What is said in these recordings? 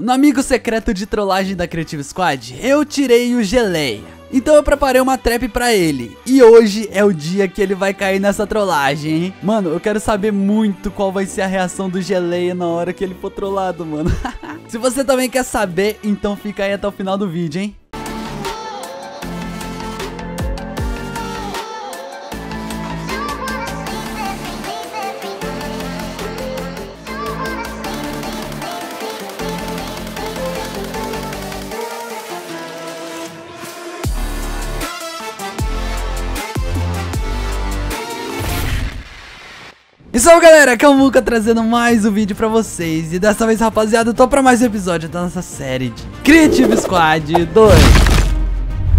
No amigo secreto de trollagem da Creative Squad, eu tirei o Geleia. Então eu preparei uma trap pra ele. E hoje é o dia que ele vai cair nessa trollagem, hein? Mano, eu quero saber muito qual vai ser a reação do Geleia na hora que ele for trollado, mano. Se você também quer saber, então fica aí até o final do vídeo, hein? E salve galera, aqui é o Muka trazendo mais um vídeo pra vocês. E dessa vez rapaziada, eu tô pra mais um episódio da nossa série de Creative Squad 2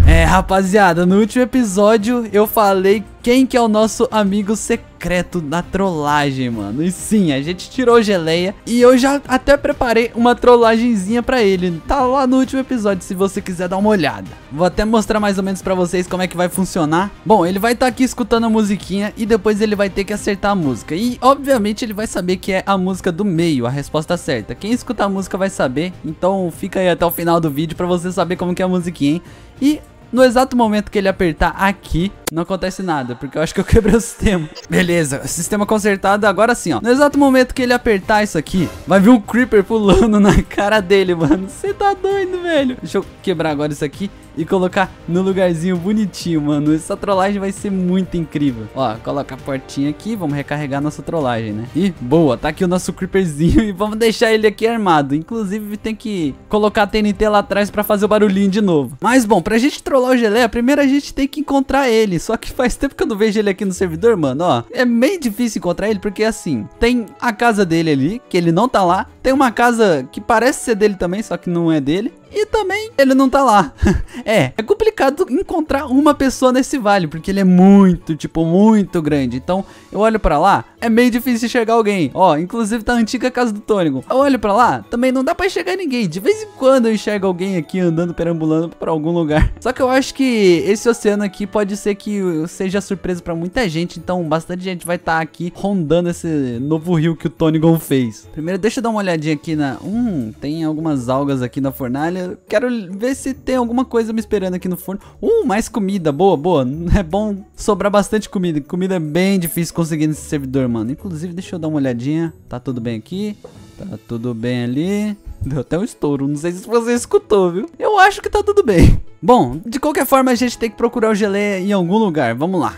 é, rapaziada, no último episódio eu falei quem que é o nosso amigo secreto da trollagem, mano. E sim, a gente tirou geleia e eu já até preparei uma trollagenzinha pra ele. Tá lá no último episódio, se você quiser dar uma olhada. Vou até mostrar mais ou menos pra vocês como é que vai funcionar. Bom, ele vai estar tá aqui escutando a musiquinha e depois ele vai ter que acertar a música. E, obviamente, ele vai saber que é a música do meio, a resposta certa. Quem escutar a música vai saber, então fica aí até o final do vídeo pra você saber como que é a musiquinha, hein? E no exato momento que ele apertar aqui, não acontece nada, porque eu acho que eu quebrei o sistema. Beleza, sistema consertado, agora sim, ó. No exato momento que ele apertar isso aqui, vai vir um Creeper pulando na cara dele, mano. Você tá doido, velho. Deixa eu quebrar agora isso aqui e colocar no lugarzinho bonitinho, mano. Essa trollagem vai ser muito incrível. Ó, coloca a portinha aqui, vamos recarregar nossa trollagem, né? E boa, tá aqui o nosso creeperzinho e vamos deixar ele aqui armado. Inclusive tem que colocar a TNT lá atrás pra fazer o barulhinho de novo. Mas bom, pra gente trollar o Geleia, primeiro a gente tem que encontrar ele. Só que faz tempo que eu não vejo ele aqui no servidor, mano, ó. É meio difícil encontrar ele porque assim, tem a casa dele ali, que ele não tá lá. Tem uma casa que parece ser dele também, só que não é dele. E também ele não tá lá. é, é complicado encontrar uma pessoa nesse vale, porque ele é muito, tipo, muito grande. Então, eu olho pra lá, é meio difícil enxergar alguém. Ó, inclusive tá a antiga casa do Tônico. Eu olho pra lá, também não dá pra enxergar ninguém. De vez em quando eu enxergo alguém aqui andando, perambulando pra algum lugar. Só que eu acho que esse oceano aqui pode ser que seja surpresa pra muita gente. Então, bastante gente vai estar tá aqui rondando esse novo rio que o Tonigon fez. Primeiro, deixa eu dar uma olhadinha aqui na... Hum, tem algumas algas aqui na fornalha quero ver se tem alguma coisa me esperando aqui no forno. Uh, mais comida, boa, boa. É bom sobrar bastante comida. Comida é bem difícil conseguir nesse servidor, mano. Inclusive, deixa eu dar uma olhadinha. Tá tudo bem aqui? Tá tudo bem ali? Deu até um estouro, não sei se você escutou, viu? Eu acho que tá tudo bem. Bom, de qualquer forma, a gente tem que procurar o geleia em algum lugar. Vamos lá.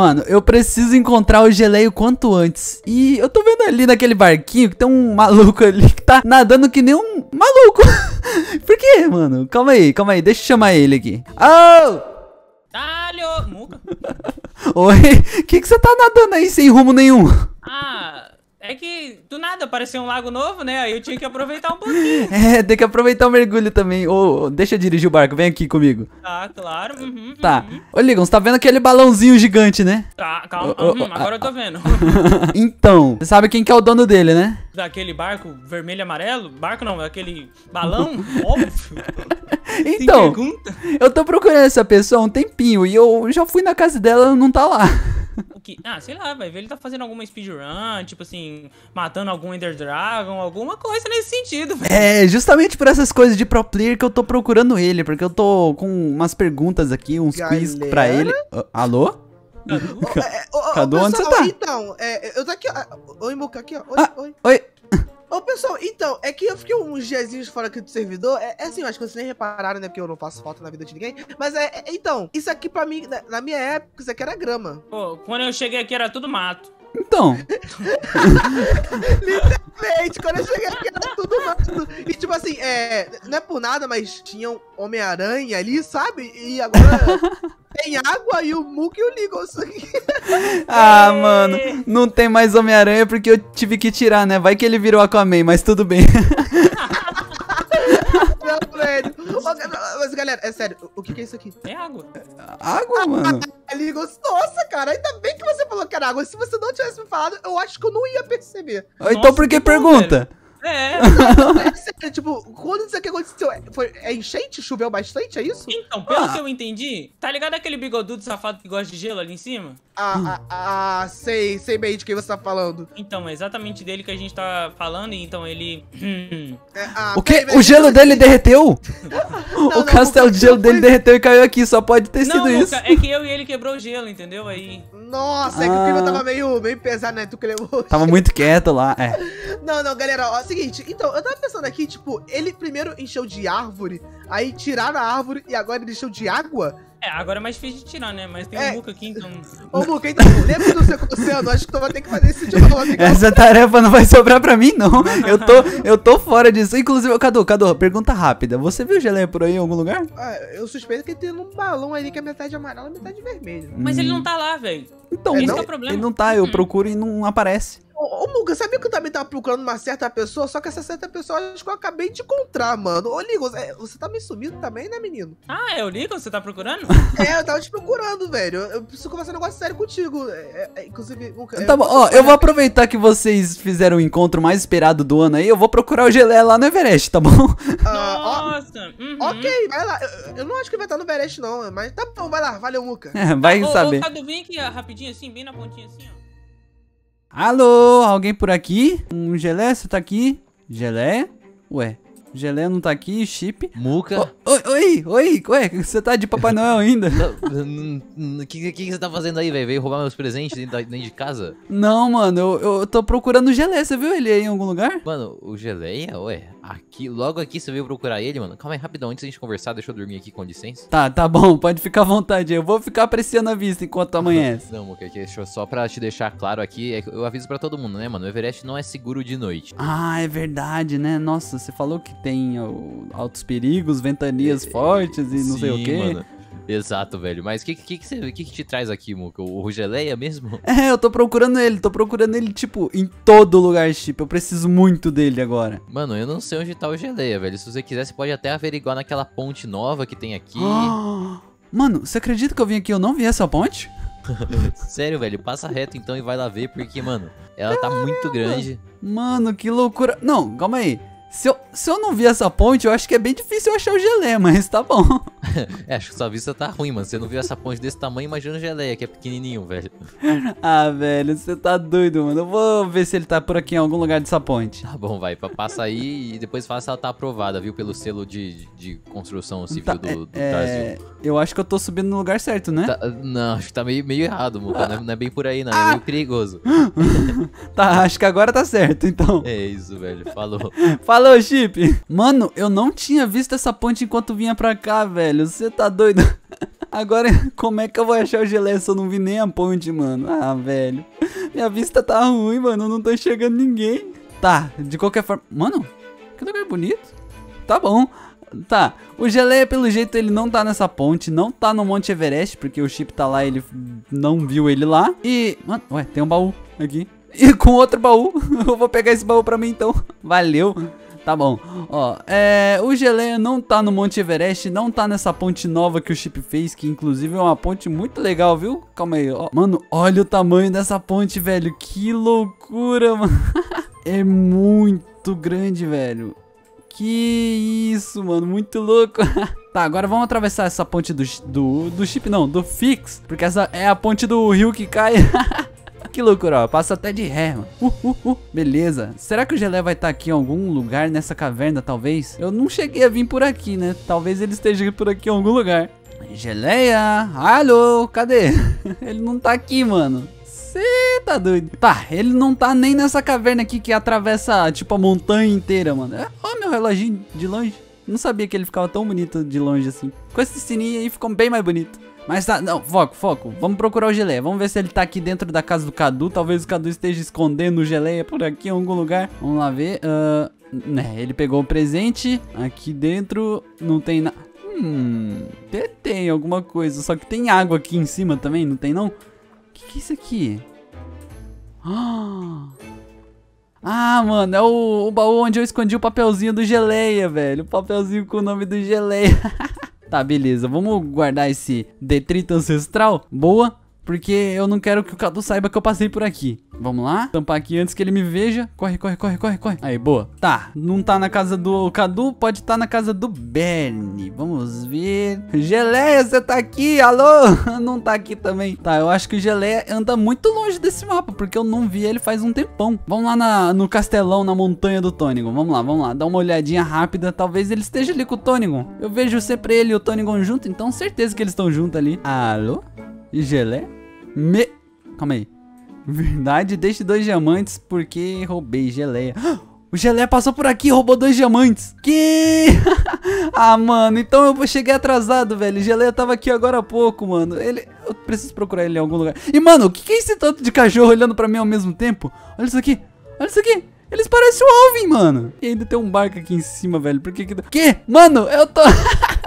Mano, eu preciso encontrar o geleio quanto antes. E eu tô vendo ali naquele barquinho que tem um maluco ali que tá nadando que nem um maluco. Por quê, mano? Calma aí, calma aí. Deixa eu chamar ele aqui. Oh! Muca. Oi, o que, que você tá nadando aí sem rumo nenhum? Ah, é que do nada apareceu um lago novo, né? Aí eu tinha que aproveitar um pouquinho. É, tem que aproveitar o mergulho também. Ô, oh, deixa eu dirigir o barco, vem aqui comigo. Tá, claro. Uhum, tá. Uhum. Ô, Ligon, você tá vendo aquele balãozinho gigante, né? Tá, calma. Uhum, agora eu tô vendo. então, você sabe quem que é o dono dele, né? Daquele barco vermelho e amarelo? Barco não, aquele balão? Óbvio. Então, eu tô procurando essa pessoa há um tempinho e eu já fui na casa dela e não tá lá. O que? Ah, sei lá, vai ver ele tá fazendo alguma speedrun, tipo assim, matando algum Ender Dragon, alguma coisa nesse sentido. Véio. É, justamente por essas coisas de pro player que eu tô procurando ele, porque eu tô com umas perguntas aqui, uns Galera? quiz pra ele. Uh, alô? Cadu, é, onde você tá? Então, é, eu tô aqui, ó. Oi, Muca, aqui, ó. Oi, ah, oi. Oi. Ô, pessoal, então, é que eu fiquei uns diazinhos fora aqui do servidor. É, é assim, eu acho que vocês nem repararam, né? Porque eu não faço falta na vida de ninguém. Mas é, é então, isso aqui pra mim, na, na, minha época, isso aqui era grama. Pô, quando eu cheguei aqui era tudo mato. Então. Literalmente, quando eu cheguei aqui era tudo mato. E tipo assim, é, não é por nada, mas tinha um Homem-Aranha ali, sabe? E agora tem água e o Mook e o Legal. ah, mano, não tem mais Homem-Aranha porque eu tive que tirar, né? Vai que ele virou Aquaman, mas tudo bem. Mas, galera, é sério, o que, que é isso aqui? É água. Água, mano? Ligos, nossa, cara, ainda bem que você falou que era água. Se você não tivesse me falado, eu acho que eu não ia perceber. Então nossa, por que pergunta? É. É sério, tipo, quando isso aqui aconteceu, é- foi, é enchente? Choveu bastante, é isso? Então, pelo Ah. que eu entendi, tá ligado aquele bigodudo safado que gosta de gelo ali em cima? Ah, ah, ah, sei, sei bem de quem você tá falando. Então, é exatamente dele que a gente tá falando, e então ele. É, ah, O quê? O gelo dele derreteu? Não, o não, castelo de gelo dele derreteu e caiu aqui. Só pode ter Não, sido isso. É que eu e ele quebrou o gelo, entendeu? Aí. Nossa, é que o clima Ah. tava meio, meio pesado, né? Tu que levou. Tava muito quieto lá. É. Não, não, galera, ó, é o seguinte, então, eu tava pensando aqui, tipo, ele primeiro encheu de árvore, aí tiraram a árvore e agora ele encheu de água? É, agora é mais difícil de tirar, né? Mas tem É. um Luca aqui, então. Ô, Muca, então, lembra do seu oceano? Acho que tu vai ter que fazer esse de novo, amigo. Essa tarefa não vai sobrar pra mim, não. Eu tô, eu tô fora disso. Inclusive, Cadu, Cadu, pergunta rápida. Você viu geleia por aí em algum lugar? Ah, eu suspeito que tem um balão ali que é metade amarelo e metade vermelho. Mas ele não tá lá, velho. Então, Esse não, que é o problema. ele não tá. Eu Hum. procuro e não aparece. Ô, Muca, sabia que eu também tava procurando uma certa pessoa, só que essa certa pessoa acho que eu acabei de encontrar, mano. Ô, Ligo, você, você tá meio sumido também, né, menino? Ah, é o Lico? Você tá procurando? É, eu tava te procurando, velho. Eu, preciso conversar um negócio sério contigo. É, é, é, inclusive, Muca. Tá bom, ó, eu vou aproveitar que vocês fizeram o encontro mais esperado do ano aí. Eu vou procurar o geleia lá no Everest, tá bom? Ah, Nossa! uhum. ok, vai lá. Eu, eu não acho que vai estar no Everest, não, mas tá bom, vai lá. Valeu, Muca. É, vai Ô, saber. Ô, Cadu, vem aqui ó, rapidinho assim, bem na pontinha assim, ó. Alô, alguém por aqui? Um geleia, você tá aqui? Geleia? Ué, geleia não tá aqui, chip. Muca? Oi, oi, oi, ué, você tá de Papai Noel ainda? O que, que, que você tá fazendo aí, velho? Veio roubar meus presentes dentro, dentro de casa? Não, mano, eu, eu tô procurando geleia, você viu ele aí em algum lugar? Mano, o Geleia, ué, aqui, logo aqui você veio procurar ele, mano. Calma aí, rapidão, antes da gente conversar, deixa eu dormir aqui com licença. Tá, tá bom, pode ficar à vontade. Eu vou ficar apreciando a vista enquanto amanhece. Não, deixa eu- só pra te deixar claro aqui, é eu aviso pra todo mundo, né, mano? O Everest não é seguro de noite. Ah, é verdade, né? Nossa, você falou que tem ó, altos perigos, ventanias fortes e não sei o quê. mano. Exato, velho. Mas o que, que, que, que, te traz aqui, Muca? O, Geleia mesmo? É, eu tô procurando ele, tô procurando ele, tipo, em todo lugar, tipo, eu preciso muito dele agora. Mano, eu não sei onde tá o Geleia, velho. Se você quiser, você pode até averiguar naquela ponte nova que tem aqui. Mano, você acredita que eu vim aqui e eu não vi essa ponte? Sério, velho, passa reto então e vai lá ver, porque, mano, ela tá muito grande. Mano, que loucura. Não, calma aí. Se eu, se eu não vi essa ponte, eu acho que é bem difícil eu achar o gelé, mas tá bom. É, acho que sua vista tá ruim, mano. Você não viu essa ponte desse tamanho, imagina o Geleia, que é pequenininho, velho. ah, velho, você tá doido, mano. Eu vou ver se ele tá por aqui em algum lugar dessa ponte. Tá bom, vai, pa- passa aí e depois fala se ela tá aprovada, viu? Pelo selo de, de construção civil Tá, do, do é, Brasil. eu acho que eu tô subindo no lugar certo, né? Tá- não, acho que tá meio, meio errado, Muca. Não é, não é bem por aí, não. É meio perigoso. Tá, acho que agora tá certo, então. É isso, velho. Falou. Falou, Chip. Mano, eu não tinha visto essa ponte enquanto vinha pra cá, velho. Você tá doido? Agora, como é que eu vou achar o gelé se eu não vi nem a ponte, mano? Ah, velho. Minha vista tá ruim, mano. Eu não tô enxergando ninguém. Tá, de qualquer forma. Mano, que lugar bonito. Tá bom. Tá, o geleia, pelo jeito, ele não tá nessa ponte, não tá no Monte Everest, porque o Chip tá lá e ele não viu ele lá. E, mano, ué, tem um baú aqui. E com outro baú, eu vou pegar esse baú pra mim então. Valeu. Tá bom. Ó, é, o geleia não tá no Monte Everest, não tá nessa ponte nova que o Chip fez, que inclusive é uma ponte muito legal, viu? Calma aí, ó. Mano, olha o tamanho dessa ponte, velho. Que loucura, mano. é muito grande, velho. Que isso, mano, muito louco. tá, agora vamos atravessar essa ponte do, do, do chip, não, do Fix. Porque essa é a ponte do rio que cai. que loucura, ó. Passa até de ré, mano. Uh, uh, uh. Beleza. Será que o Gelé vai estar aqui em algum lugar nessa caverna, talvez? Eu não cheguei a vir por aqui, né? Talvez ele esteja por aqui em algum lugar. Geleia, alô, cadê? ele não tá aqui, mano. Cê tá doido. Tá, ele não tá nem nessa caverna aqui que atravessa, tipo, a montanha inteira, mano. É, ó, meu reloginho de longe. Não sabia que ele ficava tão bonito de longe assim. Com esse sininho aí ficou bem mais bonito. Mas tá, não, foco, foco. Vamos procurar o geleia. Vamos ver se ele tá aqui dentro da casa do Cadu. Talvez o Cadu esteja escondendo o geleia por aqui em algum lugar. Vamos lá ver. Ah, né, ele pegou o presente. Aqui dentro não tem nada. Hum, tem alguma coisa. Só que tem água aqui em cima também, não tem não? O que, que é isso aqui? Ah, Ah, mano, é o, o baú onde eu escondi o papelzinho do geleia, velho. O papelzinho com o nome do geleia. tá, beleza. Vamos guardar esse detrito ancestral. Boa. Porque eu não quero que o Cadu saiba que eu passei por aqui. Vamos lá? Tampar aqui antes que ele me veja. Corre, corre, corre, corre, corre. Aí, boa. Tá, não tá na casa do Cadu, pode estar tá na casa do Bernie. Vamos ver. Geleia, você tá aqui? Alô? Não tá aqui também. Tá, eu acho que o Geleia anda muito longe desse mapa, porque eu não vi ele faz um tempão. Vamos lá na, no castelão, na montanha do Tônigon. Vamos lá, vamos lá. Dá uma olhadinha rápida. Talvez ele esteja ali com o Tônigon. Eu vejo sempre ele e o Tônigon junto, então certeza que eles estão juntos ali. Alô? Geleia? Me... Calma aí. Verdade, deixe dois diamantes porque roubei geleia. O geleia passou por aqui e roubou dois diamantes. Que? ah, mano, então eu cheguei atrasado, velho. Geleia tava aqui agora há pouco, mano. Ele. Eu preciso procurar ele em algum lugar. E, mano, o que é esse tanto de cachorro olhando pra mim ao mesmo tempo? Olha isso aqui. Olha isso aqui. Eles parecem o Alvin, mano. E ainda tem um barco aqui em cima, velho. Por que que... Que? Mano, eu tô...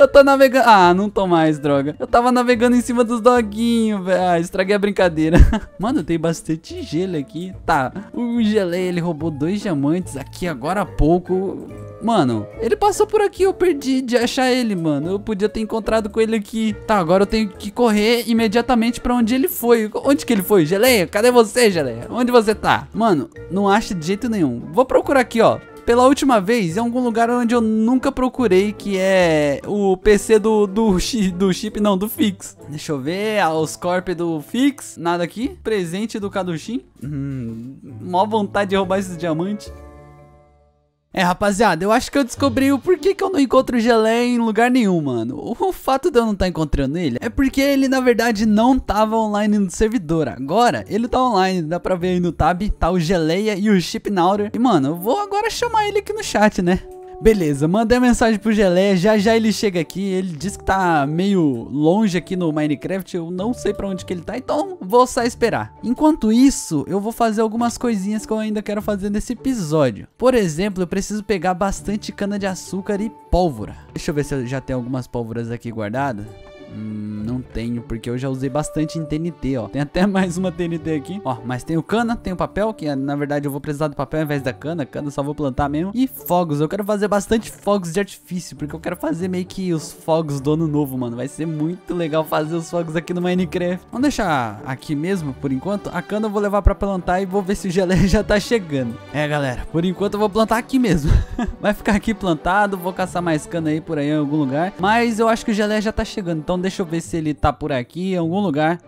Eu tô navegando. Ah, não tô mais, droga. Eu tava navegando em cima dos doguinhos, velho. Ah, estraguei a brincadeira. Mano, tem bastante gelo aqui. Tá. O geleia, ele roubou dois diamantes aqui agora há pouco. Mano, ele passou por aqui, eu perdi de achar ele, mano. Eu podia ter encontrado com ele aqui. Tá, agora eu tenho que correr imediatamente pra onde ele foi. Onde que ele foi? Geleia, cadê você, Geleia? Onde você tá? Mano, não acha de jeito nenhum. Vou procurar aqui, ó pela última vez em algum lugar onde eu nunca procurei, que é o PC do, do, do chip, não, do Fix. Deixa eu ver, ah, os corp do Fix, nada aqui. Presente do Kadushim. Hum, mó vontade de roubar esses diamantes. É, rapaziada, eu acho que eu descobri o porquê que eu não encontro o Gelé em lugar nenhum, mano. O fato de eu não estar tá encontrando ele é porque ele, na verdade, não tava online no servidor. Agora, ele tá online, dá pra ver aí no tab, tá o Geleia e o Chipnauter. E, mano, eu vou agora chamar ele aqui no chat, né? Beleza, mandei a mensagem pro Gelé, já já ele chega aqui, ele disse que tá meio longe aqui no Minecraft, eu não sei pra onde que ele tá, então vou só esperar. Enquanto isso, eu vou fazer algumas coisinhas que eu ainda quero fazer nesse episódio. Por exemplo, eu preciso pegar bastante cana de açúcar e pólvora. Deixa eu ver se eu já tenho algumas pólvoras aqui guardadas. Hum, não tenho, porque eu já usei bastante em TNT, ó. Tem até mais uma TNT aqui. Ó, mas tem o cana, tem o papel, que na verdade eu vou precisar do papel ao invés da cana. Cana só vou plantar mesmo. E fogos, eu quero fazer bastante fogos de artifício, porque eu quero fazer meio que os fogos do ano novo, mano. Vai ser muito legal fazer os fogos aqui no Minecraft. Vamos deixar aqui mesmo, por enquanto. A cana eu vou levar pra plantar e vou ver se o geleia já tá chegando. É, galera, por enquanto eu vou plantar aqui mesmo. Vai ficar aqui plantado, vou caçar mais cana aí por aí em algum lugar. Mas eu acho que o geleia já tá chegando, deixa eu ver se ele tá por aqui em algum lugar.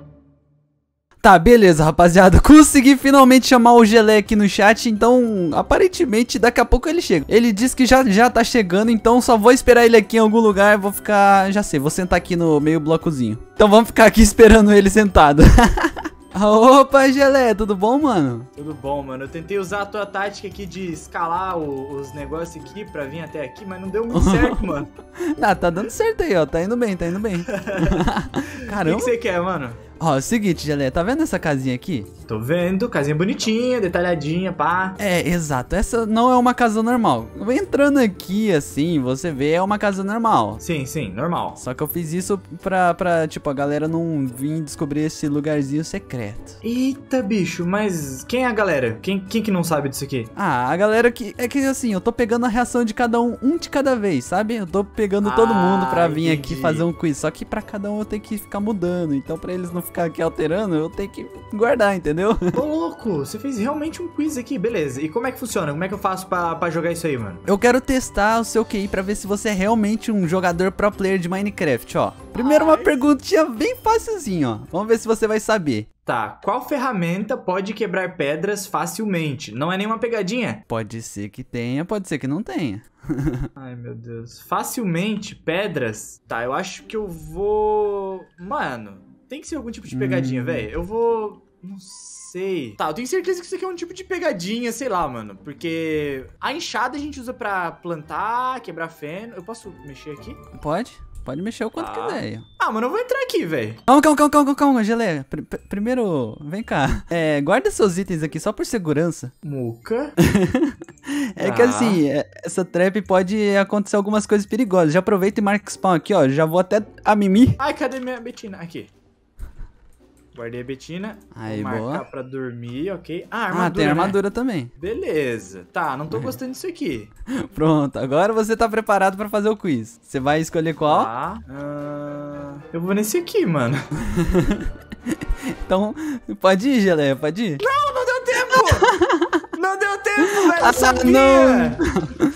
Tá, beleza, rapaziada. Consegui finalmente chamar o Gelé aqui no chat, então aparentemente daqui a pouco ele chega. Ele disse que já, já tá chegando, então só vou esperar ele aqui em algum lugar. Vou ficar, já sei, vou sentar aqui no meio blocozinho. Então vamos ficar aqui esperando ele sentado. Opa, Gelé, tudo bom, mano? Tudo bom, mano. Eu tentei usar a tua tática aqui de escalar o, os negócios aqui pra vir até aqui, mas não deu muito certo, mano. Ah, tá dando certo aí, ó. Tá indo bem, tá indo bem. Caramba. O que você que quer, mano? Ó, é o seguinte, Gelé, tá vendo essa casinha aqui? Tô vendo, casinha bonitinha, detalhadinha, pá. É, exato. Essa não é uma casa normal. Entrando aqui, assim, você vê, é uma casa normal. Sim, sim, normal. Só que eu fiz isso pra, pra tipo, a galera não vir descobrir esse lugarzinho secreto. Eita, bicho, mas quem é a galera? Quem, quem que não sabe disso aqui? Ah, a galera que... É que, assim, eu tô pegando a reação de cada um, um de cada vez, sabe? Eu tô pegando ah, todo mundo pra vir entendi. aqui fazer um quiz. Só que pra cada um eu tenho que ficar mudando. Então, pra eles não ficar aqui alterando, eu tenho que guardar, entendeu? Ô, louco, você fez realmente um quiz aqui, beleza. E como é que funciona? Como é que eu faço pra jogar isso aí, mano? Eu quero testar o seu QI pra ver se você é realmente um jogador pro player de Minecraft, ó. Primeiro uma perguntinha bem facilzinha, ó. Vamos ver se você vai saber. Tá, qual ferramenta pode quebrar pedras facilmente? Não é nenhuma pegadinha? Pode ser que tenha, pode ser que não tenha. Ai, meu Deus. Facilmente pedras? Tá, eu acho que eu vou. Mano, tem que ser algum tipo de pegadinha, hum. velho. Eu vou. Não sei. Tá, eu tenho certeza que isso aqui é um tipo de pegadinha, sei lá, mano. Porque a enxada a gente usa pra plantar, quebrar feno. Eu posso mexer aqui? Pode. Pode mexer o quanto ah. quiser. Ah, mano, eu vou entrar aqui, velho. Calma, calma, calma, calma, calma, Gelé. Pr primeiro, vem cá. É, guarda seus itens aqui só por segurança. Muca. é ah. que assim, é, essa trap pode acontecer algumas coisas perigosas. Já aproveita e marca spawn aqui, ó. Já vou até a Mimi. Ai, cadê minha Betina? Aqui. Guardei a Betina. Aí, Vou marcar boa. pra dormir, ok. Ah, armadura. Ah, tem armadura né? também. Beleza. Tá, não tô gostando disso aqui. Pronto, agora você tá preparado pra fazer o quiz. Você vai escolher qual? Tá. Uh, eu vou nesse aqui, mano. Então, pode ir, Geleia, pode ir. Não, não deu tempo! não deu tempo, velho! Ah, eu sabia! não.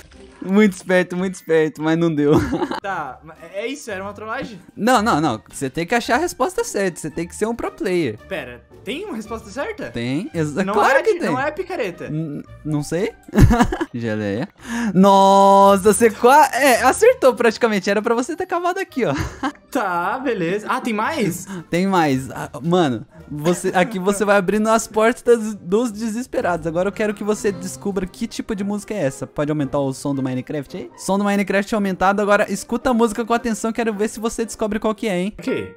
Muito esperto, muito esperto, mas não deu. Tá, é isso, era uma trollagem? Não, não, não. Você tem que achar a resposta certa. Você tem que ser um pro player. Pera, tem uma resposta certa? Tem? Não claro é, que tem. Não é picareta. N- Não sei. Geleia. Nossa, você quase. É, acertou praticamente. Era pra você ter cavado aqui, ó. Tá, beleza. Ah, tem mais? Tem mais. Ah, Mano, você, aqui você vai abrindo as portas dos desesperados. Agora eu quero que você descubra que tipo de música é essa. Pode aumentar o som do Minecraft aí? Som do Minecraft aumentado. Agora escuta a música com atenção. Quero ver se você descobre qual que é, hein? Ok.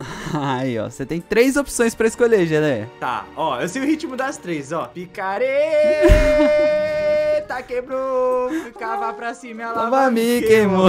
Aí, ó. Você tem três opções pra escolher, Geleia. Tá, ó, eu sei o ritmo das três, ó. Picareta, quebrou, ficava pra cima, ela Lava me queimou.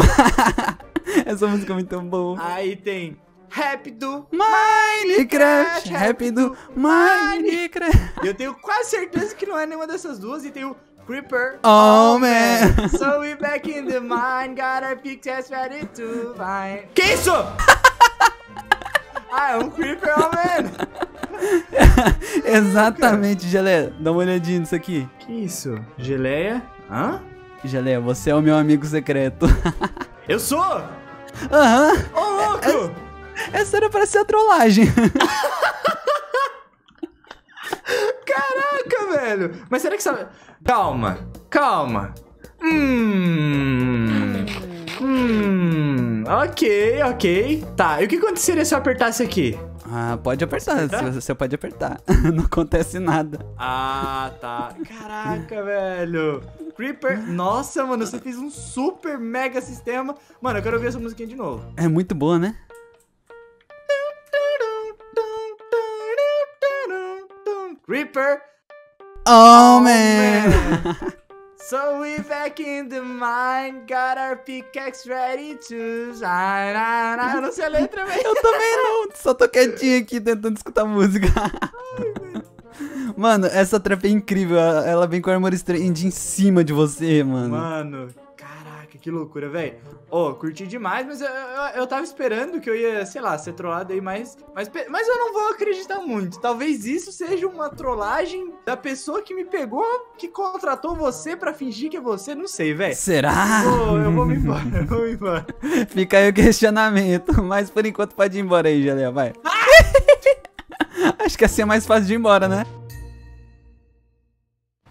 Essa música é muito boa. Aí tem rápido. Minecraft, rápido, Minecraft. Eu tenho quase certeza que não é nenhuma dessas duas. E tem o Creeper. Oh, man. So we back in the mine, got our pickaxe ready to find. Que isso? ah, é um Creeper, oh man. Exatamente, Geleia. Dá uma olhadinha nisso aqui. Que isso? Geleia? Hã? Geleia, você é o meu amigo secreto. Eu sou? Aham. Ô, louco! Essa era pra ser a trollagem. Caraca, velho! Mas será que sabe. Calma, calma. Hum. Hum. Ok, ok. Tá, e o que aconteceria se eu apertasse aqui? Ah, pode apertar. Você, você pode apertar. Não acontece nada. Ah, tá. Caraca, velho. Creeper. Nossa, mano, você fez um super mega sistema. Mano, eu quero ouvir essa musiquinha de novo. É muito boa, né? Creeper. Oh, man. So we back in the mine, got our pickaxe ready to shine. Ah, ah, Eu não sei a letra, velho. Eu também não. Só tô quietinho aqui tentando escutar música. Mano, essa trap é incrível. Ela vem com a Armor Strange em cima de você, mano. Mano, caraca, que loucura, velho. Ô, curti demais, mas eu, eu, eu tava esperando que eu ia, sei lá, ser trollado aí, mas, mas. Mas eu não vou acreditar muito. Talvez isso seja uma trollagem da pessoa que me pegou, que contratou você pra fingir que é você, não sei, velho. Será? Eu vou me embora, eu vou me embora. Fica aí o questionamento. Mas por enquanto pode ir embora aí, Jalea, vai. Acho que assim é mais fácil de ir embora, né?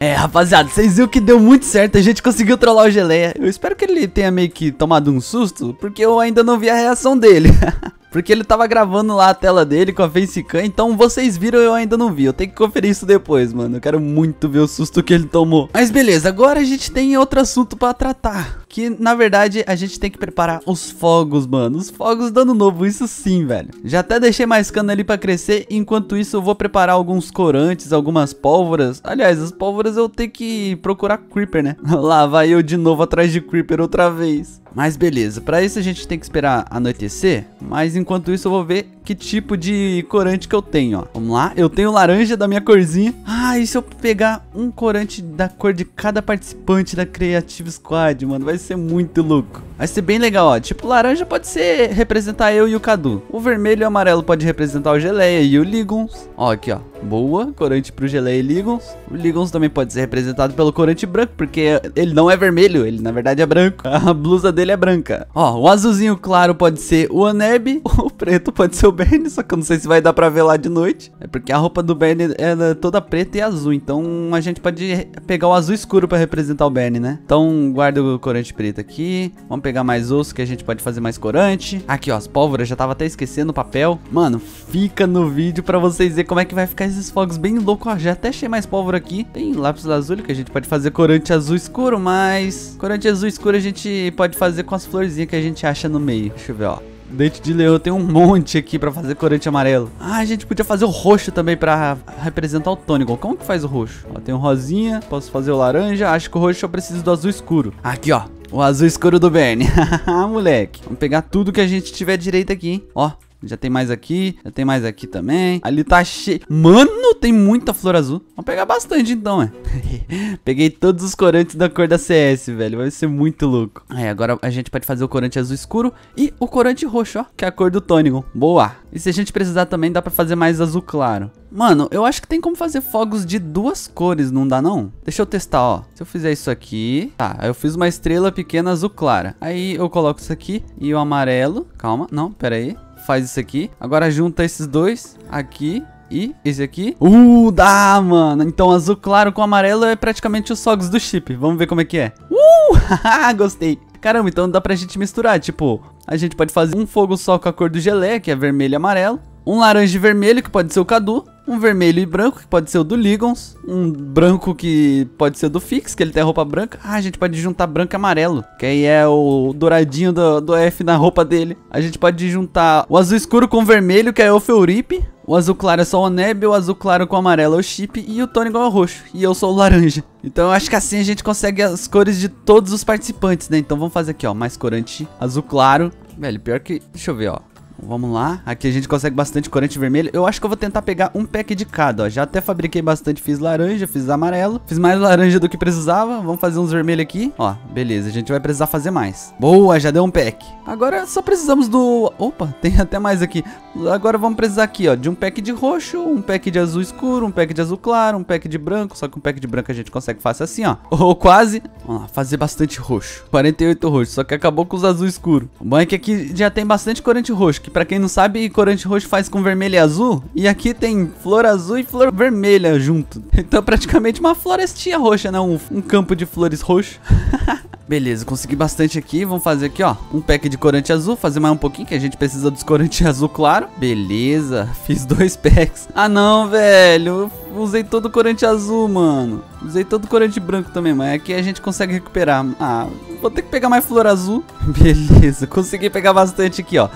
É, rapaziada, vocês viram que deu muito certo, a gente conseguiu trollar o Geleia. Eu espero que ele tenha meio que tomado um susto, porque eu ainda não vi a reação dele. Porque ele tava gravando lá a tela dele com a facecam, então vocês viram eu ainda não vi. Eu tenho que conferir isso depois, mano. Eu quero muito ver o susto que ele tomou. Mas beleza, agora a gente tem outro assunto pra tratar. Que na verdade a gente tem que preparar os fogos, mano. Os fogos do ano novo, isso sim, velho. Já até deixei mais cana ali pra crescer. Enquanto isso, eu vou preparar alguns corantes, algumas pólvoras. Aliás, as pólvoras eu tenho que procurar Creeper, né? Lá vai eu de novo atrás de Creeper outra vez. Mas beleza, pra isso a gente tem que esperar anoitecer. Mas enquanto isso eu vou ver que tipo de corante que eu tenho, ó. Vamos lá, eu tenho laranja da minha corzinha. Ah, e se eu pegar um corante da cor de cada participante da Creative Squad, mano, vai ser muito louco. Vai ser bem legal, ó. Tipo, laranja pode ser representar eu e o Cadu. O vermelho e o amarelo pode representar o Geleia e o Ligons. Ó, aqui, ó. Boa, corante pro Geleia e Ligons. O Ligons também pode ser representado pelo corante branco, porque ele não é vermelho, ele na verdade é branco. A blusa dele é branca. Ó, o azulzinho claro pode ser o Aneb, o preto pode ser o Bernie, só que eu não sei se vai dar pra ver lá de noite. É porque a roupa do Bernie é toda preta e azul, então a gente pode pegar o azul escuro pra representar o Bernie, né? Então guarda o corante preto aqui. Vamos pegar mais osso que a gente pode fazer mais corante. Aqui, ó, as pólvoras, já tava até esquecendo o papel. Mano, fica no vídeo pra vocês verem como é que vai ficar esses fogos bem loucos. Ó, já até achei mais pólvora aqui. Tem lápis azul que a gente pode fazer corante azul escuro, mas corante azul escuro a gente pode fazer com as florzinhas que a gente acha no meio. Deixa eu ver, ó. Dente de leão tem um monte aqui pra fazer corante amarelo. Ah, a gente podia fazer o roxo também pra representar o Tônico. Como que faz o roxo? Ó, tem o rosinha, posso fazer o laranja. Acho que o roxo eu preciso do azul escuro. Aqui, ó. O azul escuro do Bernie. moleque. Vamos pegar tudo que a gente tiver direito aqui, hein? Ó, Já tem mais aqui, já tem mais aqui também. Ali tá cheio. Mano, tem muita flor azul. Vamos pegar bastante então, é. Peguei todos os corantes da cor da CS, velho. Vai ser muito louco. Aí, agora a gente pode fazer o corante azul escuro e o corante roxo, ó. Que é a cor do Tônigon. Boa. E se a gente precisar também, dá pra fazer mais azul claro. Mano, eu acho que tem como fazer fogos de duas cores, não dá não? Deixa eu testar, ó. Se eu fizer isso aqui... Tá, eu fiz uma estrela pequena azul clara. Aí eu coloco isso aqui e o amarelo. Calma, não, pera aí faz isso aqui. Agora junta esses dois aqui e esse aqui. Uh, dá, mano. Então azul claro com amarelo é praticamente os fogos do chip. Vamos ver como é que é. Uh, gostei. Caramba, então dá pra gente misturar. Tipo, a gente pode fazer um fogo só com a cor do gelé, que é vermelho e amarelo. Um laranja e vermelho, que pode ser o Cadu. Um vermelho e branco, que pode ser o do Ligons. Um branco, que pode ser o do Fix, que ele tem a roupa branca. Ah, a gente pode juntar branco e amarelo, que aí é o douradinho do, do F na roupa dele. A gente pode juntar o azul escuro com o vermelho, que é o Feurip. O azul claro é só o Neb, o azul claro com o amarelo é o Chip e o Tony igual ao roxo. E eu sou o laranja. Então eu acho que assim a gente consegue as cores de todos os participantes, né? Então vamos fazer aqui, ó, mais corante azul claro. Velho, pior que... Deixa eu ver, ó. Vamos lá. Aqui a gente consegue bastante corante vermelho. Eu acho que eu vou tentar pegar um pack de cada, ó. Já até fabriquei bastante. Fiz laranja, fiz amarelo. Fiz mais laranja do que precisava. Vamos fazer uns vermelhos aqui. Ó, beleza. A gente vai precisar fazer mais. Boa, já deu um pack. Agora só precisamos do... Opa, tem até mais aqui. Agora vamos precisar aqui, ó, de um pack de roxo, um pack de azul escuro, um pack de azul claro, um pack de branco. Só que um pack de branco a gente consegue fazer assim, ó. Ou quase. Vamos lá, fazer bastante roxo. 48 roxo, só que acabou com os azul escuro. O bom é que aqui já tem bastante corante roxo, que pra quem não sabe, corante roxo faz com vermelho e azul. E aqui tem flor azul e flor vermelha junto. Então praticamente uma florestinha roxa, né? Um, um campo de flores roxo. Beleza, consegui bastante aqui. Vamos fazer aqui, ó, um pack de corante azul. Fazer mais um pouquinho, que a gente precisa dos corante azul, claro. Beleza, fiz dois packs. Ah, não, velho. Usei todo o corante azul, mano. Usei todo o corante branco também, mas aqui a gente consegue recuperar. Ah, vou ter que pegar mais flor azul. Beleza, consegui pegar bastante aqui, ó.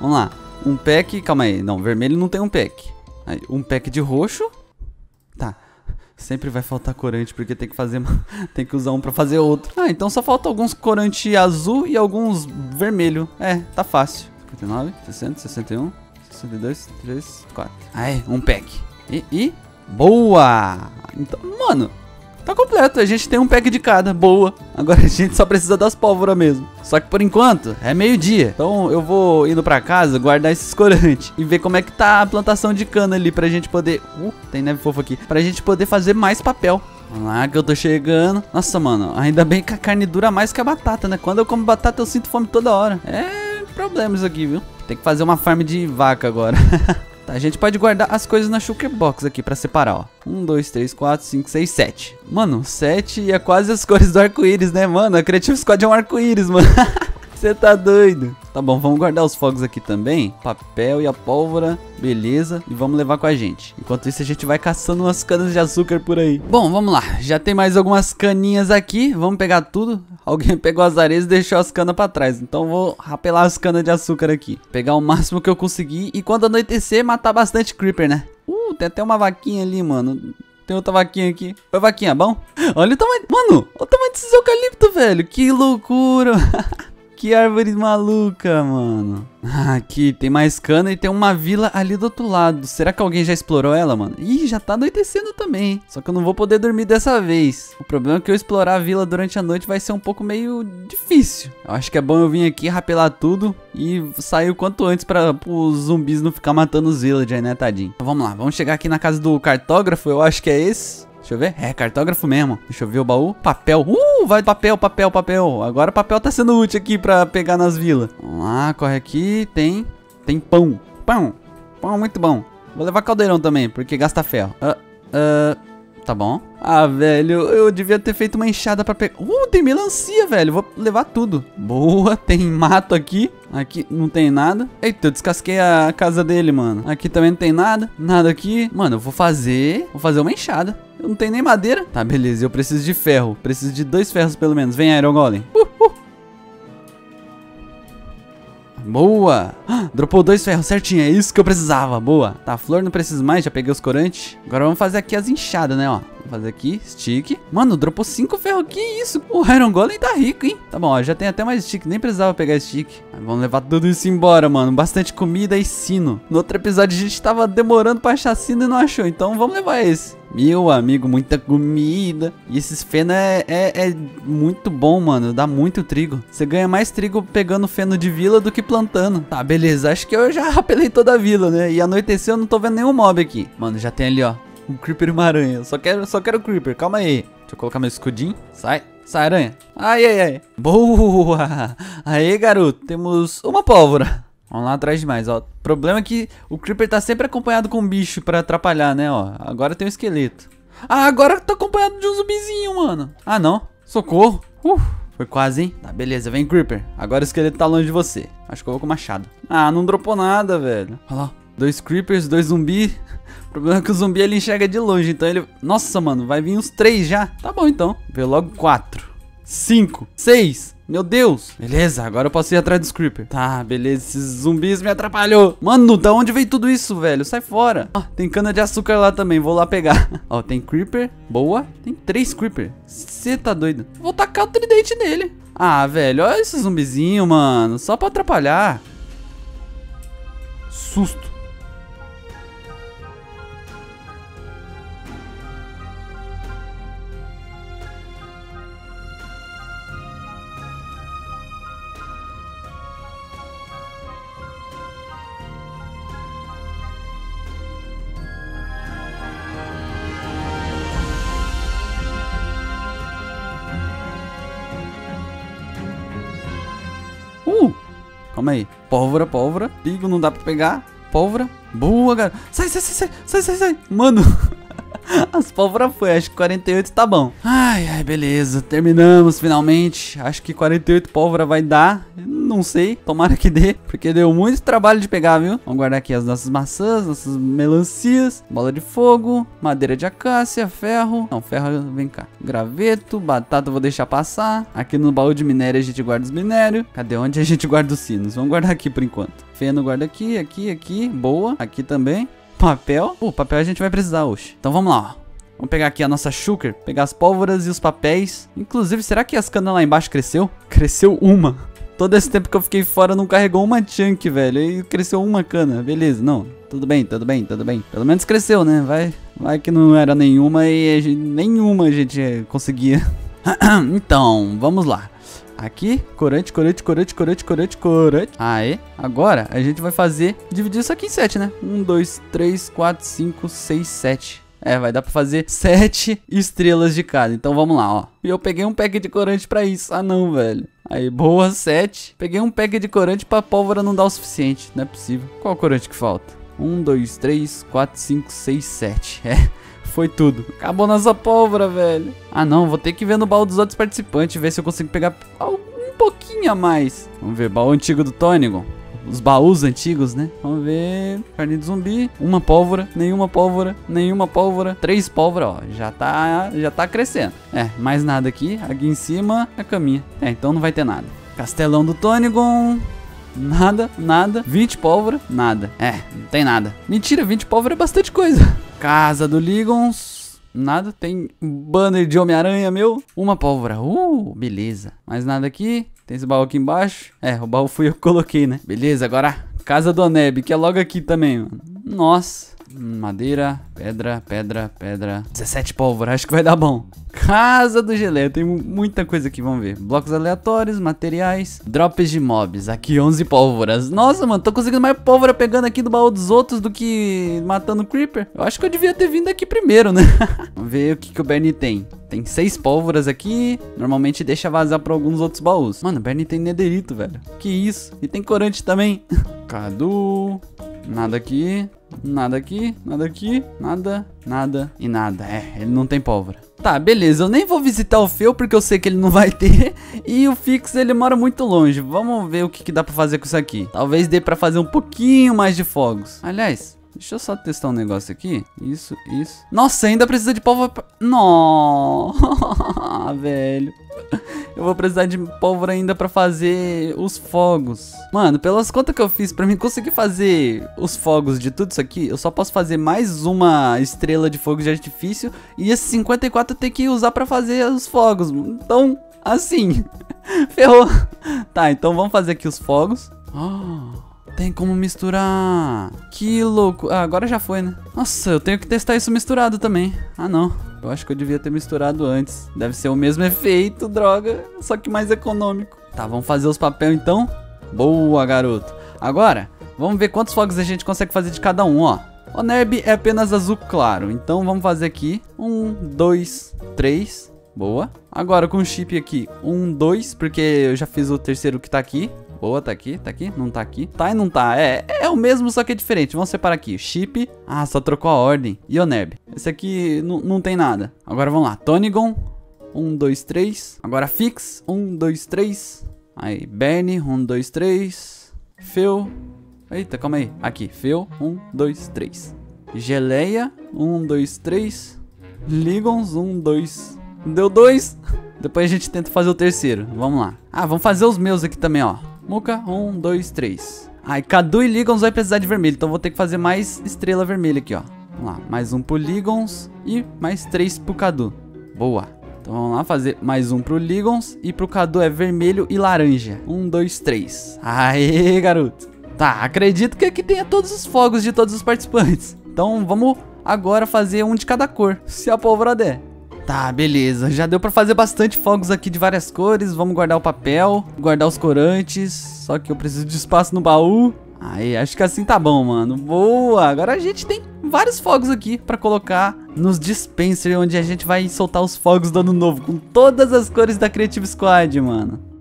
Vamos lá. Um pack, calma aí. Não, vermelho não tem um pack. Aí, um pack de roxo. Tá. Sempre vai faltar corante, porque tem que fazer. tem que usar um pra fazer outro. Ah, então só falta alguns corante azul e alguns vermelho. É, tá fácil. 59, 60, 61, 62, 63, 4. Aí, um pack. E, e. Boa! Então, mano, Tá completo, a gente tem um pack de cada, boa. Agora a gente só precisa das pólvoras mesmo. Só que por enquanto é meio-dia. Então eu vou indo pra casa guardar esses corantes e ver como é que tá a plantação de cana ali pra gente poder. Uh, tem neve fofa aqui. Pra gente poder fazer mais papel. Vamos lá que eu tô chegando. Nossa, mano, ainda bem que a carne dura mais que a batata, né? Quando eu como batata eu sinto fome toda hora. É problema isso aqui, viu? Tem que fazer uma farm de vaca agora. Tá, a gente pode guardar as coisas na Shulker Box aqui pra separar, ó. 1, 2, 3, 4, 5, 6, 7. Mano, 7 é quase as cores do arco-íris, né, mano? A Creative Squad é um arco-íris, mano. Você tá doido? Tá bom, vamos guardar os fogos aqui também. Papel e a pólvora, beleza. E vamos levar com a gente. Enquanto isso, a gente vai caçando umas canas de açúcar por aí. Bom, vamos lá. Já tem mais algumas caninhas aqui. Vamos pegar tudo. Alguém pegou as areias e deixou as canas pra trás. Então vou rapelar as canas de açúcar aqui. Pegar o máximo que eu conseguir. E quando anoitecer, matar bastante creeper, né? Uh, tem até uma vaquinha ali, mano. Tem outra vaquinha aqui. Oi, vaquinha, bom? Olha o tamanho... Mano, olha o tamanho desse eucalipto, velho. Que loucura. Que árvore maluca, mano. Aqui tem mais cana e tem uma vila ali do outro lado. Será que alguém já explorou ela, mano? Ih, já tá anoitecendo também. Só que eu não vou poder dormir dessa vez. O problema é que eu explorar a vila durante a noite vai ser um pouco meio difícil. Eu acho que é bom eu vir aqui rapelar tudo e sair o quanto antes para os zumbis não ficar matando os villagers, né, tadinho? Então vamos lá, vamos chegar aqui na casa do cartógrafo, eu acho que é esse. Deixa eu ver. É, cartógrafo mesmo. Deixa eu ver o baú. Papel. Uh, vai papel, papel, papel. Agora papel tá sendo útil aqui pra pegar nas vilas. Vamos lá, corre aqui. Tem. Tem pão. Pão. Pão muito bom. Vou levar caldeirão também, porque gasta ferro. Ah, uh, uh, tá bom. Ah, velho, eu devia ter feito uma enxada pra pegar. Uh, tem melancia, velho. Vou levar tudo. Boa, tem mato aqui. Aqui não tem nada. Eita, eu descasquei a casa dele, mano. Aqui também não tem nada. Nada aqui. Mano, eu vou fazer... Vou fazer uma enxada. Eu não tenho nem madeira. Tá, beleza. Eu preciso de ferro. Preciso de dois ferros pelo menos. Vem, Iron Golem. Uh, Boa. Dropou dois ferros certinho. É isso que eu precisava. Boa. Tá, flor não preciso mais. Já peguei os corantes. Agora vamos fazer aqui as inchadas, né, ó. Vou fazer aqui, stick. Mano, dropou cinco ferros. Que isso? O Iron Golem tá rico, hein? Tá bom, ó. Já tem até mais stick. Nem precisava pegar stick. Vamos levar tudo isso embora, mano. Bastante comida e sino. No outro episódio a gente tava demorando pra achar sino e não achou. Então vamos levar esse. Meu amigo, muita comida. E esses feno é, é, é muito bom, mano. Dá muito trigo. Você ganha mais trigo pegando feno de vila do que plantando. Tá, beleza. Acho que eu já rapelei toda a vila, né? E anoiteceu, eu não tô vendo nenhum mob aqui. Mano, já tem ali, ó. Um creeper e uma aranha. Só quero, só quero creeper. Calma aí. Deixa eu colocar meu escudinho. Sai. Sai, aranha. Ai, ai, ai. Boa. Aí, garoto. Temos uma pólvora. Vamos lá atrás demais, ó. O problema é que o Creeper tá sempre acompanhado com um bicho pra atrapalhar, né, ó. Agora tem um esqueleto. Ah, agora tá acompanhado de um zumbizinho, mano. Ah, não. Socorro. Uh, foi quase, hein? Tá, beleza. Vem, Creeper. Agora o esqueleto tá longe de você. Acho que eu vou com o machado. Ah, não dropou nada, velho. Olha lá. Dois Creepers, dois zumbi. O problema é que o zumbi ele enxerga de longe, então ele... Nossa, mano, vai vir uns três já. Tá bom, então. Veio logo quatro. Cinco. Seis. Meu Deus. Beleza, agora eu posso ir atrás dos Creeper. Tá, beleza. Esses zumbis me atrapalhou. Mano, da onde veio tudo isso, velho? Sai fora. Ó, tem cana de açúcar lá também. Vou lá pegar. Ó, tem Creeper. Boa. Tem três Creeper. Você tá doido? Vou tacar o tridente nele. Ah, velho. Olha esse zumbizinho, mano. Só pra atrapalhar. Susto. Pólvora, pólvora. Pigo, não dá pra pegar. Pólvora. Boa, cara. Sai, sai, sai, sai, sai, sai. Mano. As pólvoras foi, acho que 48 tá bom. Ai, ai, beleza. Terminamos finalmente. Acho que 48 pólvora vai dar. Não sei. Tomara que dê. Porque deu muito trabalho de pegar, viu? Vamos guardar aqui as nossas maçãs, nossas melancias. Bola de fogo. Madeira de acácia. Ferro. Não, ferro vem cá. Graveto. Batata vou deixar passar. Aqui no baú de minério a gente guarda os minérios. Cadê onde a gente guarda os sinos? Vamos guardar aqui por enquanto. Feno guarda aqui, aqui, aqui. Boa. Aqui também. Papel. O papel a gente vai precisar hoje. Então vamos lá, ó. Vamos pegar aqui a nossa sugar, pegar as pólvoras e os papéis. Inclusive, será que as canas lá embaixo cresceu? Cresceu uma. Todo esse tempo que eu fiquei fora não carregou uma chunk, velho. E cresceu uma cana. Beleza, não. Tudo bem, tudo bem, tudo bem. Pelo menos cresceu, né? Vai, vai que não era nenhuma e a gente, nenhuma a gente eh, conseguia. então, vamos lá. Aqui, corante, corante, corante, corante, corante, corante. Aê. Agora a gente vai fazer, dividir isso aqui em 7, né? 1, 2, 3, 4, 5, 6, 7. É, vai dar pra fazer 7 estrelas de cada. Então vamos lá, ó. E eu peguei um pack de corante pra isso. Ah, não, velho. Aí, boa, 7. Peguei um pack de corante pra pólvora não dar o suficiente. Não é possível. Qual corante que falta? 1, 2, 3, 4, 5, 6, 7. É. Foi tudo. Acabou nossa pólvora, velho. Ah, não. Vou ter que ver no baú dos outros participantes. Ver se eu consigo pegar um pouquinho a mais. Vamos ver. Baú antigo do Tônigon. Os baús antigos, né? Vamos ver. Carne de zumbi. Uma pólvora. Nenhuma pólvora. Nenhuma pólvora. Três pólvora, ó. Já tá, já tá crescendo. É, mais nada aqui. Aqui em cima é caminha. É, então não vai ter nada. Castelão do Tônigon. Nada, nada. 20 pólvora, nada. É, não tem nada. Mentira, 20 pólvora é bastante coisa. Casa do Ligons. Nada, tem banner de Homem-Aranha meu. Uma pólvora. Uh, beleza. Mais nada aqui. Tem esse baú aqui embaixo. É, o baú fui eu que coloquei, né? Beleza, agora Casa do Aneb, que é logo aqui também, mano. Nossa. Madeira, pedra, pedra, pedra. 17 pólvora, acho que vai dar bom. Casa do Geleia, tem muita coisa aqui, vamos ver. Blocos aleatórios, materiais, drops de mobs. Aqui 11 pólvoras. Nossa, mano, tô conseguindo mais pólvora pegando aqui do baú dos outros do que matando creeper. Eu acho que eu devia ter vindo aqui primeiro, né? vamos ver o que, que o Bernie tem. Tem seis pólvoras aqui. Normalmente deixa vazar pra alguns outros baús. Mano, o Bernie tem nederito, velho. Que isso? E tem corante também. Cadu. Nada aqui. Nada aqui, nada aqui, nada, nada e nada. É, ele não tem pólvora. Tá, beleza. Eu nem vou visitar o Feu porque eu sei que ele não vai ter. E o Fix, ele mora muito longe. Vamos ver o que, que dá pra fazer com isso aqui. Talvez dê pra fazer um pouquinho mais de fogos. Aliás, Deixa eu só testar um negócio aqui. Isso, isso. Nossa, ainda precisa de pólvora pra... Nossa, velho. eu vou precisar de pólvora ainda pra fazer os fogos. Mano, pelas contas que eu fiz, pra mim conseguir fazer os fogos de tudo isso aqui, eu só posso fazer mais uma estrela de fogo de artifício e esse 54 eu tenho que usar pra fazer os fogos. Então, assim, ferrou. Tá, então vamos fazer aqui os fogos. Ah, tem como misturar. Que louco. Ah, agora já foi, né? Nossa, eu tenho que testar isso misturado também. Ah, não. Eu acho que eu devia ter misturado antes. Deve ser o mesmo efeito, droga. Só que mais econômico. Tá, vamos fazer os papel então. Boa, garoto. Agora, vamos ver quantos fogos a gente consegue fazer de cada um, ó. O Nerb é apenas azul claro. Então vamos fazer aqui. Um, dois, três. Boa. Agora com o chip aqui. Um, dois, porque eu já fiz o terceiro que tá aqui. Boa, tá aqui, tá aqui, não tá aqui. Tá e não tá. É, é o mesmo, só que é diferente. Vamos separar aqui. Chip. Ah, só trocou a ordem. E o Nerb. Esse aqui não tem nada. Agora vamos lá. Tonigon. Um, dois, três. Agora Fix. Um, dois, três. Aí, Bernie. Um, dois, três. Phil. Eita, calma aí. Aqui, Phil. Um, dois, três. Geleia. Um, dois, três. Ligons. Um, dois. Deu dois. Depois a gente tenta fazer o terceiro. Vamos lá. Ah, vamos fazer os meus aqui também, ó. Muca, um, dois, três. Ai, Cadu e Ligons vai precisar de vermelho, então vou ter que fazer mais estrela vermelha aqui, ó. Vamos lá, mais um pro Ligons e mais três pro Cadu. Boa. Então vamos lá fazer mais um pro Ligons e pro Cadu é vermelho e laranja. Um, dois, três. Aê, garoto. Tá, acredito que aqui tenha todos os fogos de todos os participantes. Então vamos agora fazer um de cada cor, se a pólvora der. Tá, beleza. Já deu pra fazer bastante fogos aqui de várias cores. Vamos guardar o papel, guardar os corantes. Só que eu preciso de espaço no baú. Aí, acho que assim tá bom, mano. Boa! Agora a gente tem vários fogos aqui pra colocar nos dispenser, onde a gente vai soltar os fogos do ano novo. Com todas as cores da Creative Squad, mano.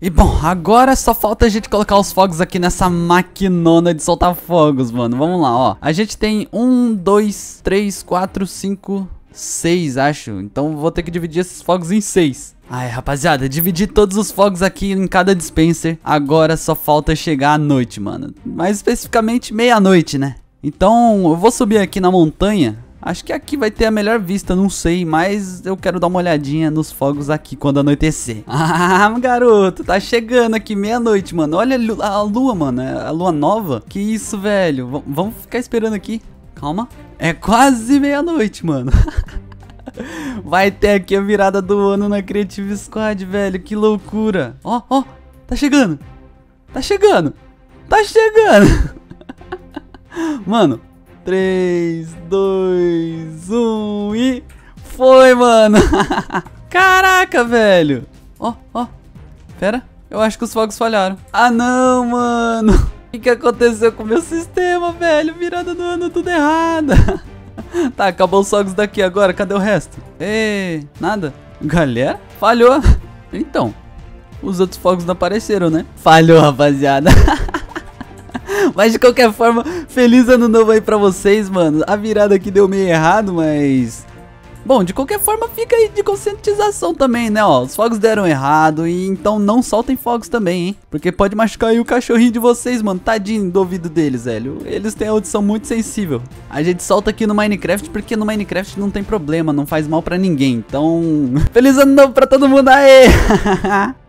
E bom, agora só falta a gente colocar os fogos aqui nessa maquinona de soltar fogos, mano. Vamos lá, ó. A gente tem um, dois, três, quatro, cinco, seis, acho. Então vou ter que dividir esses fogos em seis. Ai, rapaziada, dividi todos os fogos aqui em cada dispenser. Agora só falta chegar à noite, mano. Mais especificamente meia-noite, né? Então eu vou subir aqui na montanha Acho que aqui vai ter a melhor vista, não sei, mas eu quero dar uma olhadinha nos fogos aqui quando anoitecer. Ah, garoto, tá chegando aqui meia-noite, mano. Olha a lua, mano, é a lua nova. Que isso, velho. V vamos ficar esperando aqui. Calma. É quase meia-noite, mano. vai ter aqui a virada do ano na Creative Squad, velho. Que loucura. Ó, ó, tá chegando. Tá chegando. Tá chegando. Mano, 3, 2, 1 e. Foi, mano! Caraca, velho! Ó, oh, ó. Oh. Pera, eu acho que os fogos falharam. Ah, não, mano! O que, que aconteceu com o meu sistema, velho? Virada do ano tudo errada. tá, acabou os fogos daqui agora. Cadê o resto? Ei, nada. Galera, falhou. Então, os outros fogos não apareceram, né? Falhou, rapaziada. Mas de qualquer forma, feliz ano novo aí pra vocês, mano. A virada aqui deu meio errado, mas... Bom, de qualquer forma, fica aí de conscientização também, né, ó. Os fogos deram errado e então não soltem fogos também, hein. Porque pode machucar aí o cachorrinho de vocês, mano. Tadinho do ouvido deles, velho. Eles têm audição muito sensível. A gente solta aqui no Minecraft porque no Minecraft não tem problema, não faz mal pra ninguém. Então, feliz ano novo pra todo mundo aí!